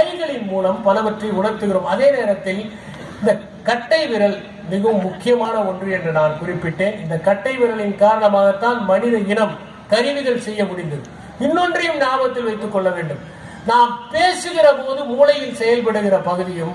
கைகளின் மூலம் பலவற்றை உணர்த்துகிறோம். அதே நேரத்தில் இந்த கட்டை விரல் மிகவும் முக்கியமான ஒன்று என்று நான் குறிப்பிட்டேன். இந்த கட்டை விரலின் காரணமாகத்தான் மனித இனம் கருவிகள் செய்ய முடிந்தது. இன்னொன்றையும் ஞாபகத்தில் வைத்துக் கொள்ள வேண்டும். நாம் பேசுகிற போது மூளையில் செயல்படுகிற பகுதியும்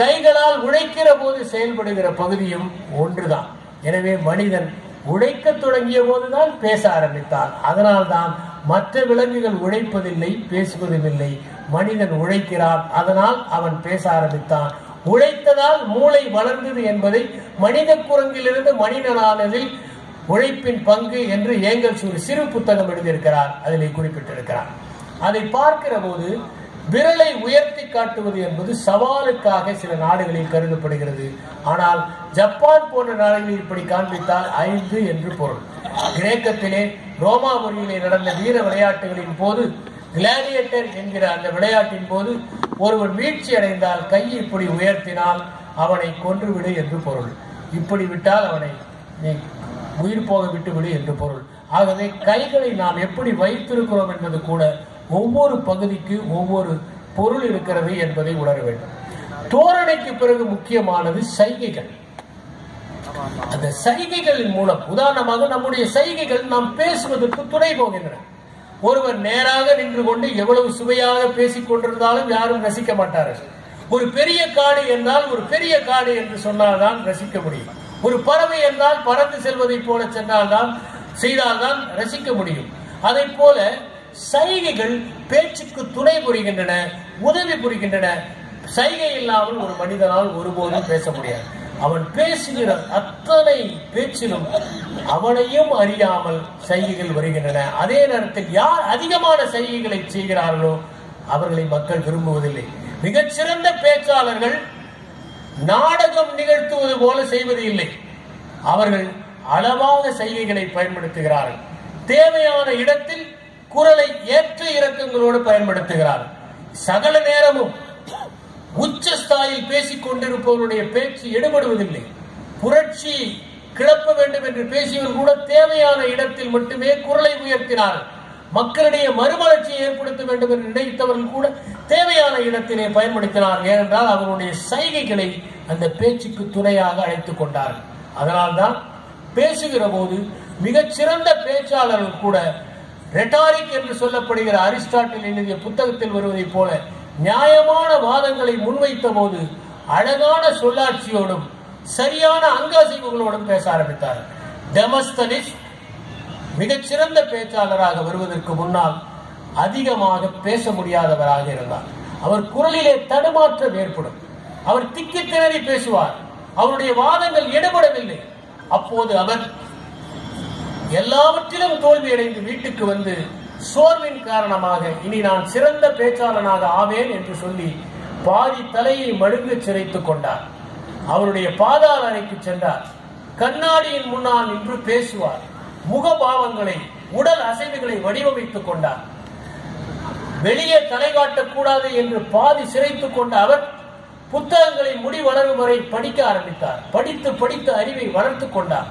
கைகளால் உழைக்கிற போது செயல்படுகிற பகுதியும் ஒன்றுதான். எனவே மனிதன் உழைக்க தொடங்கிய போதுதான் பேச ஆரம்பித்தார் அதனால்தான் மற்ற விலங்குகள் உழைப்பதில்லை பேசுவதும் இல்லை மனிதன் உழைக்கிறான் அதனால் அவன் பேச ஆரம்பித்தான். உழைத்ததால் மூளை வளர்ந்தது என்பதை மனித குரங்கிலிருந்து மனிதனானதில் உழைப்பின் பங்கு என்று ஏங்கல்ஸ் ஒரு சிறு புத்தகம் எழுதியிருக்கிறார் அதில் குறிப்பிட்டிருக்கிறார். அதை பார்க்கிற போது விரலை உயர்த்தி காட்டுவது என்பது சவாலுக்காக சில நாடுகளில் கருதப்படுகிறது. ஆனால் ஜப்பான் போன்ற நாடுகளில் இப்படி காண்பித்தால் ஐந்து என்று பொருள். கிரேக்கத்திலே ரோமாபுரியிலே நடந்த வீர விளையாட்டுகளின் போது கிளாடியேட்டர் என்கிற அந்த விளையாட்டின் போது ஒருவர் வீழ்ச்சி அடைந்தால் கையை இப்படி உயர்த்தினால் அவனை கொன்றுவிடு என்று பொருள். இப்படி விட்டால் அவனை நீ உயிர் போக விட்டுவிடு என்று பொருள். ஆகவே கைகளை நாம் எப்படி வைத்திருக்கிறோம் என்பது கூட ஒவ்வொரு பகுதிக்கு ஒவ்வொரு பொருள் இருக்கிறது என்பதை உணர வேண்டும். தோரணைக்கு பிறகு முக்கியமானது சைகைகள். அந்த சைகைகளின் மூலம் உதாரணமாக நம்முடைய சைகைகள் நாம் பேசுவதற்கு துணை போகின்றன. ஒருவர் நேராக நின்று கொண்டு எவ்வளவு சுவையாக பேசிக் கொண்டிருந்தாலும் யாரும் ரசிக்க மாட்டார்கள். ஒரு பெரிய காடு என்றால் ஒரு பெரிய காடு என்று சொன்னால்தான் ரசிக்க முடியும். ஒரு பறவை என்றால் பறந்து செல்வதைப் போல சென்றால்தான் செய்தால்தான் ரசிக்க முடியும். அதை போல சைகைகள் பேச்சுக்கு துணை புரிகின்றன உதவி புரிகின்றன. சைகை இல்லாமல் ஒரு மனிதனால் ஒருபோதும் பேச முடியாது. அவன் பேசுகிற அத்தனை பேச்சிலும் அவனையும் அறியாமல் சைகைகள் வருகின்றன. அதே நேரத்தில் யார் அதிகமான சைகைகளை செய்கிறார்களோ அவர்களை மக்கள் விரும்புவதில்லை. மிகச்சிறந்த பேச்சாளர்கள் நாடகம் நிகழ்த்துவது போல செய்வது இல்லை. அவர்கள் அளவாக சைகைகளை பயன்படுத்துகிறார்கள். தேவையான இடத்தில் குரலை ஏற்ற இறக்கங்களோடு பயன்படுத்துகிறார்கள். சகல நேரமும் உச்சஸ்தாயில் பேசிக் கொண்டிருப்பவருடைய பேச்சு எடுபடுவதில்லை. புரட்சி கிளப்ப வேண்டும் என்று பேசியவர் கூட தேவையான இடத்தில் மட்டுமே குரலை உயர்த்தினார்கள் மக்களிடையே மறுமலர்ச்சியை ஏற்படுத்த வேண்டும் என்று நினைத்தவர்கள் கூட தேவையான இடத்திலே பயன்படுத்தினார். ஏனென்றால் அவருடைய சைகைகளை அந்த பேச்சுக்கு துணையாக அழைத்துக் கொண்டார்கள். அதனால்தான் பேசுகிற போது மிகச்சிறந்த பேச்சாளர்கள் கூட ரெட்டாரிக் என்று சொல்லப்படுகிற அரிஸ்டாட்டில் எழுதிய புத்தகத்தில் வருவதைப் போல நியாயமான வாதங்களை முன்வைத்த போது அழகான சொல்லாட்சியோடும் சரியான அங்காசிவுகளோடும் பேச ஆரம்பித்தார். டெமஸ்தனிஸ் மிகச்சிறந்த பேச்சாளராக வருவதற்கு முன்னால் அதிகமாக பேச முடியாதவராக இருந்தார். அவர் குரலிலே தடுமாற்றம் ஏற்படும். அவர் திக்கி திணறி பேசுவார். அவருடைய வாதங்கள் எடுபடவில்லை. அப்போது அவர் எல்லாவற்றிலும் தோல்வியடைந்து வீட்டுக்கு வந்து சோர்வின் காரணமாக இனி நான் சிறந்த பேச்சாளனாக ஆவேன் என்று சொல்லி பாதி தலையை மழுங்கு சிரைத்துக் கொண்டார். அவருடைய பாதாள அறைக்கு சென்றார். கண்ணாடியின் முன்னால் நின்று பேசுவார். முகபாவங்களை உடல் அசைவுகளை வடிவமைத்துக் கொண்டார். வெளியே தலை காட்டக்கூடாது என்று பாதி சிரைத்துக் கொண்ட அவர் புத்தகங்களை முடி வளரும் வரை படிக்க ஆரம்பித்தார். படித்து படித்து அறிவை வளர்த்துக் கொண்டார்.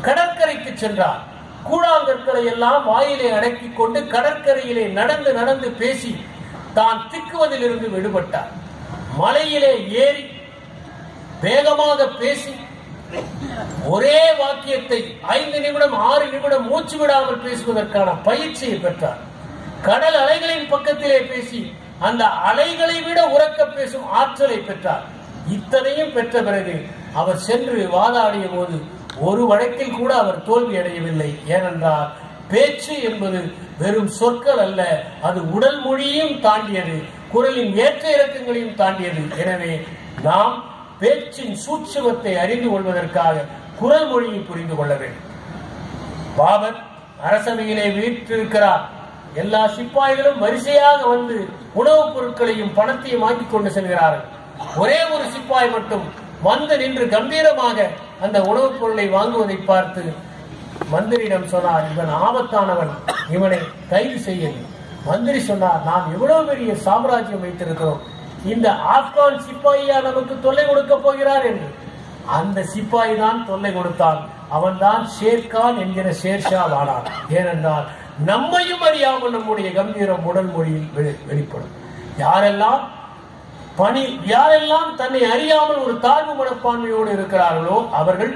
கடற்கரைக்கு சென்றார். கூழாங்கற்களை எல்லாம் வாயிலே அடக்கிக் கொண்டு கடற்கரையிலே நடந்து நடந்து பேசி தான் திக்குவதிலிருந்து விடுபட்டார். மலையிலே ஏறி வேகமாக பேசி ஒரே வாக்கியத்தை ஐந்து நிமிடம் ஆறு நிமிடம் மூச்சு விடாமல் பேசுவதற்கான பயிற்சியை பெற்றார். கடல் அலைகளின் பக்கத்திலே பேசி அந்த அலைகளை விட உறக்க பேசும் ஆற்றலை பெற்றார். இத்தனையும் பெற்ற பிறகு அவர் சென்று வாதாடிய போது ஒரு வழக்கில் கூட அவர் தோல்வி அடையவில்லை. ஏனென்றால் பேச்சு என்பது வெறும் சொற்கள் அல்ல அது உடல் மொழியையும் தாண்டியது குரலின் ஏற்ற இறக்கங்களையும் தாண்டியது. எனவே நாம் பேச்சின் சூட்சுமத்தை அறிந்து கொள்வதற்காக குரல் மொழியை புரிந்து கொள்ள வேண்டும். பாபர் அரசவையிலே வீற்றிருக்கிறார். எல்லா சிப்பாய்களும் வரிசையாக வந்து உணவுப் பொருட்களையும் பணத்தையும் ஆக்கிக் கொண்டு செல்கிறார்கள். ஒரே ஒரு சிப்பாய் மட்டும் வந்து நின்று கம்பீரமாக அந்த உணவுப் பொருளை வாங்குவதை பார்த்து மந்திரியிடம் சொன்னார் இவன் ஆபத்தானவன். இவனை கைது செய்ய மந்திரி சொன்னார் நாம் எவ்வளவு பெரிய சாம்ராஜ்யம் வைத்திருக்கிறோம். இந்த ஆப்கான் சிப்பாயியா நமக்கு தொல்லை கொடுக்க போகிறார் என்று. அந்த சிப்பாய் தான் தொல்லை கொடுத்தான் அவன்தான் ஷேர்கான் என்கிற ஷேர்ஷா வாடான் ஏனென்றால் நம்மையும் அறியாமல் நம்முடைய கம்பீரம் உடல் மொழியில் வெளி- வெளிப்படும். யாரெல்லாம் பணி யாரெல்லாம் தன்னை அறியாமல் ஒரு தாழ்வு மனப்பான்மையோடு இருக்கிறார்களோ அவர்கள்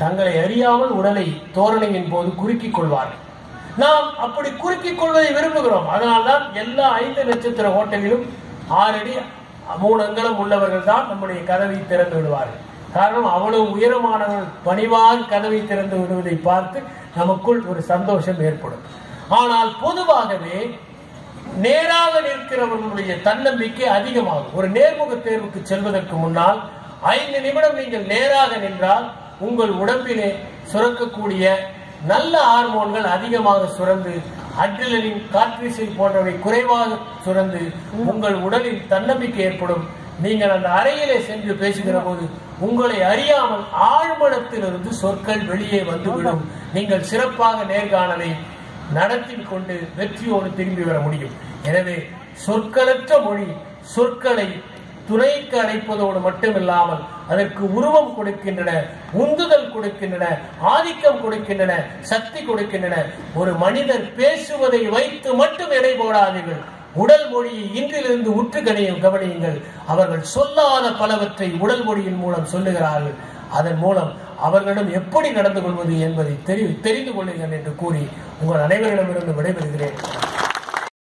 தங்களை அறியாமல் உடலை தோரணையின் போது குறுக்கிக் கொள்வார்கள். நாம் அப்படி குறுக்கிக் கொள்வதை விரும்புகிறோம். அதனால்தான் எல்லா ஐந்து நட்சத்திர ஹோட்டலிலும் ஆறடி மூணு அங்கலம் உள்ளவர்கள் தான் நம்முடைய கதவை திறந்து விடுவார்கள். காரணம் அவ்வளவு உயரமானவர்கள் பணிவாக கதவை திறந்து விடுவதை பார்த்து நமக்குள் ஒரு சந்தோஷம் ஏற்படும். ஆனால் பொதுவாகவே நேராக நிற்கிறவர்களுடைய தன்னம்பிக்கை அதிகமாகும். ஒரு நேர்முக தேர்வுக்கு செல்வதற்கு முன்னால் ஐந்து நிமிடம் நீங்கள் நேராக நின்றால் உங்கள் உடம்பிலே சுரக்கக்கூடிய நல்ல ஹார்மோன்கள் அதிகமாக சுரந்து அட்ரிலின் காற்றிசை போன்றவை குறைவாக சுரந்து உங்கள் உடலில் தன்னம்பிக்கை ஏற்படும். நீங்கள் அந்த அறையிலே சென்று பேசுகிற போது உங்களை அறியாமல் ஆழ்மனத்திலிருந்து சொற்கள் வெளியே வந்துவிடும். நீங்கள் சிறப்பாக நேர்காணலை நடத்தி கொண்டு வெற்றியோடு திரும்பி வர முடியும். எனவே சொற்களற்ற மொழி சொற்களை துணைக்கு அழைப்பதோடு மட்டுமில்லாமல் அதற்கு உருவம் கொடுக்கின்றன உந்துதல் கொடுக்கின்றன ஆதிக்கம் கொடுக்கின்றன சக்தி கொடுக்கின்றன. ஒரு மனிதர் பேசுவதை வைத்து மட்டும் எடை போடாதீர்கள். உடல் மொழியை இன்றிலிருந்து உற்று கணியும் கவனியுங்கள். அவர்கள் சொல்லாத பலவற்றை உடல் மொழியின் மூலம் சொல்லுகிறார்கள். அதன் மூலம் அவர்களிடம் எப்படி நடந்து கொள்வது என்பதை தெரி தெரிந்து கொள்ளுங்கள் என்று கூறி உங்கள் அனைவரிடமிருந்து விடைபெறுகிறேன்.